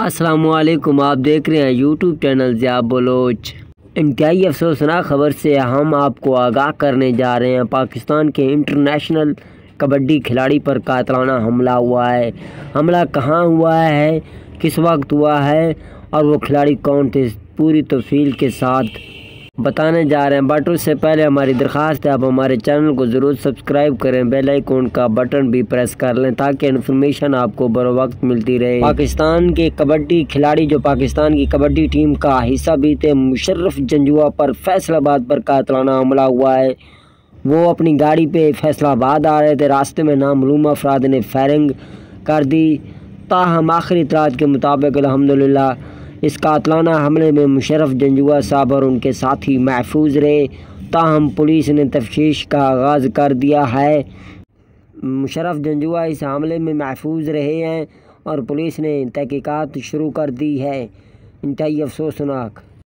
असलकुम आप देख रहे हैं यूट्यूब चैनल ज़िया बलोच। इंतहाई अफसोसनाक ख़बर से हम आपको आगाह करने जा रहे हैं। पाकिस्तान के इंटरनेशनल कबड्डी खिलाड़ी पर कातलाना हमला हुआ है। हमला कहाँ हुआ है, किस वक्त हुआ है, और वो खिलाड़ी कौन थे, पूरी तफसील के साथ बताने जा रहे हैं। बट उससे पहले हमारी दरख्वास्त है, आप हमारे चैनल को ज़रूर सब्सक्राइब करें, बेल आइकॉन का बटन भी प्रेस कर लें, ताकि इन्फॉर्मेशन आपको बर वक्त मिलती रहे। पाकिस्तान के कबड्डी खिलाड़ी, जो पाकिस्तान की कबड्डी टीम का हिस्सा भी थे, मुशर्रफ जंजुआ पर फैसलाबाद पर कातलाना हमला हुआ है। वो अपनी गाड़ी पे फैसलाबाद आ रहे थे। रास्ते में नामलूम अफराद ने फायरिंग कर दी। ताहम आखिरी इतराज के मुताबिक अलहमदिल्ला इस कातलाना हमले में मुशरफ जंजुआ साहब और उनके साथी महफूज रहे, ताहम पुलिस ने तफ्तीश का आगाज़ कर दिया है। मुशरफ जंजुआ इस हमले में महफूज रहे हैं और पुलिस ने तहकीकात शुरू कर दी है। इंतई अफसोसनाक